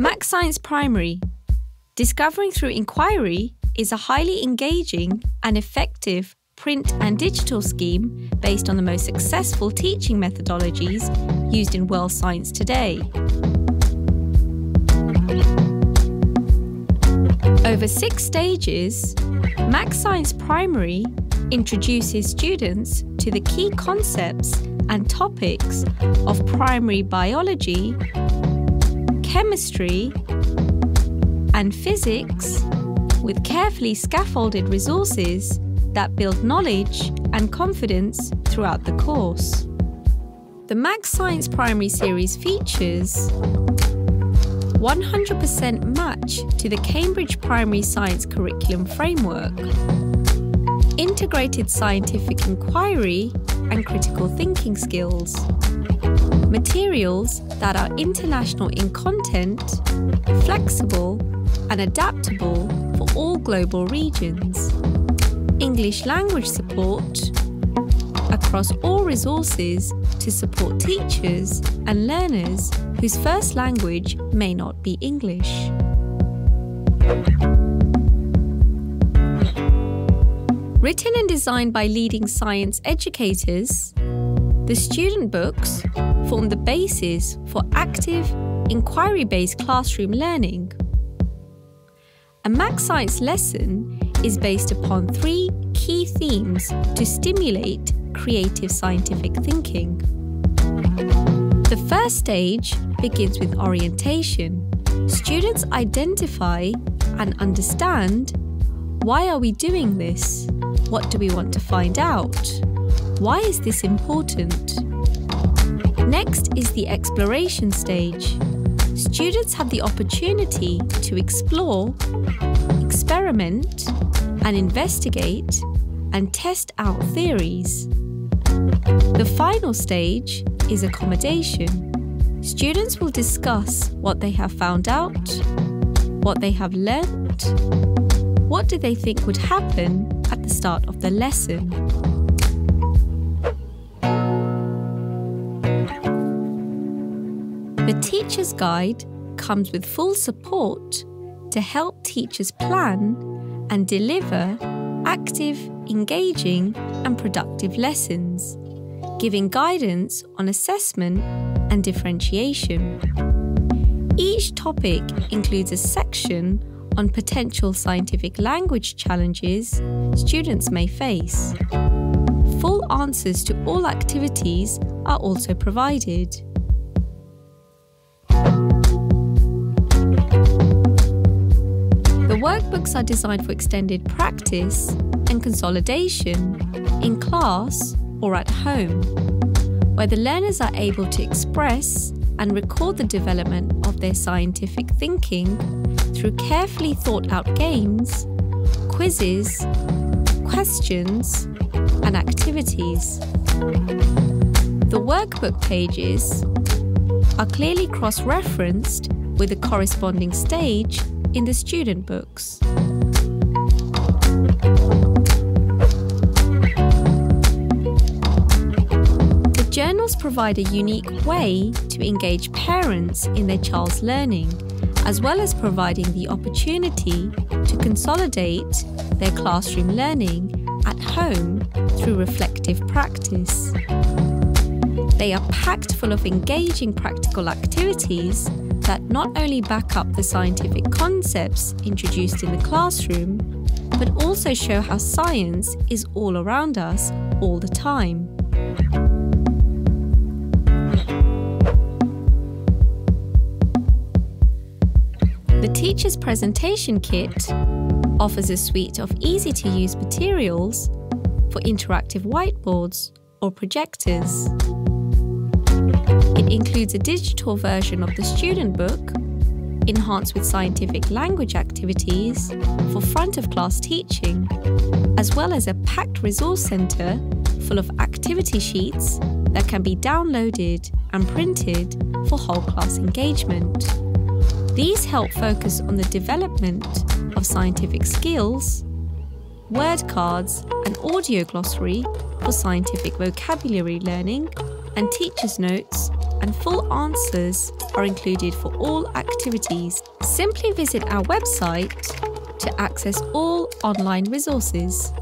Max Science Primary Discovering through Enquiry is a highly engaging and effective print and digital scheme based on the most successful teaching methodologies used in world science today. Over six stages, Max Science Primary introduces students to the key concepts and topics of primary biology, chemistry, and physics with carefully scaffolded resources that build knowledge and confidence throughout the course. The Max Science Primary Series features 100% match to the Cambridge Primary Science Curriculum Framework, integrated scientific inquiry and critical thinking skills, materials that are international in content, flexible and adaptable for all global regions, English language support across all resources to support teachers and learners whose first language may not be English. Written and designed by leading science educators, the student books form the basis for active, inquiry based classroom learning. A Max Science lesson is based upon three key themes to stimulate creative scientific thinking. The first stage begins with orientation. Students identify and understand why are we doing this? What do we want to find out? Why is this important? Next is the exploration stage. Students have the opportunity to explore, experiment, and investigate and test out theories. The final stage is accommodation. Students will discuss what they have found out, what they have learnt, what do they think would happen start of the lesson. The Teacher's Guide comes with full support to help teachers plan and deliver active, engaging, and productive lessons, giving guidance on assessment and differentiation. Each topic includes a section on potential scientific language challenges students may face. Full answers to all activities are also provided. The workbooks are designed for extended practice and consolidation in class or at home, where the learners are able to express and record the development of their scientific thinking through carefully thought out games, quizzes, questions, and activities. The workbook pages are clearly cross referenced with the corresponding stage in the student books. Journals provide a unique way to engage parents in their child's learning, as well as providing the opportunity to consolidate their classroom learning at home through reflective practice. They are packed full of engaging practical activities that not only back up the scientific concepts introduced in the classroom, but also show how science is all around us all the time. The Teacher's Presentation Kit offers a suite of easy to use materials for interactive whiteboards or projectors. It includes a digital version of the student book, enhanced with scientific language activities for front of class teaching, as well as a packed resource centre full of activity sheets that can be downloaded and printed for whole class engagement. These help focus on the development of scientific skills, word cards, and audio glossary for scientific vocabulary learning, and teacher's notes and full answers are included for all activities. Simply visit our website to access all online resources.